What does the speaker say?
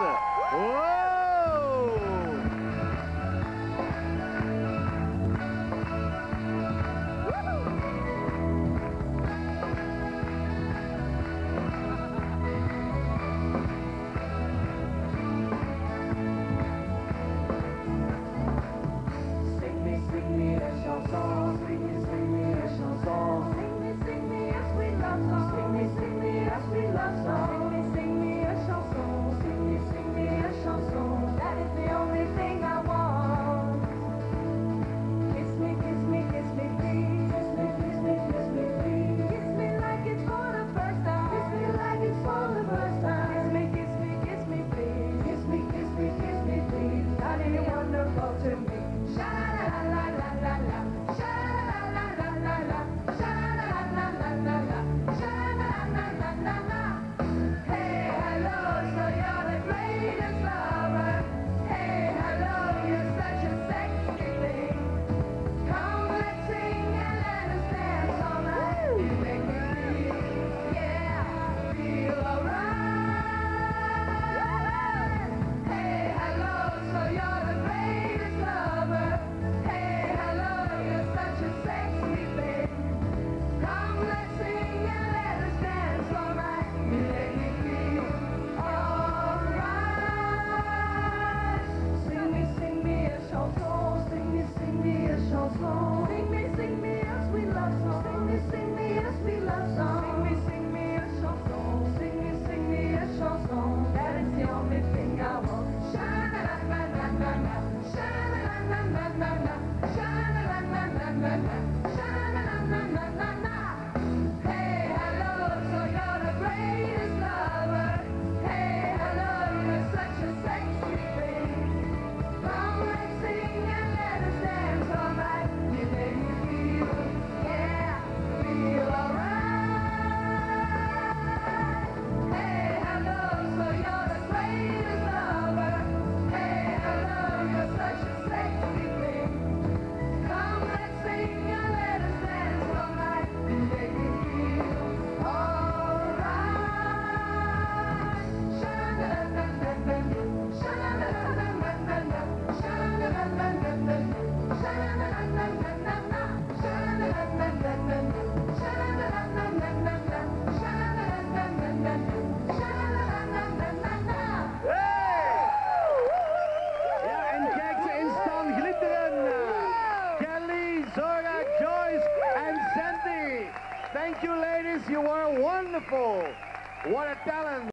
Wow! and, and. Ladies, you are wonderful. What a talent.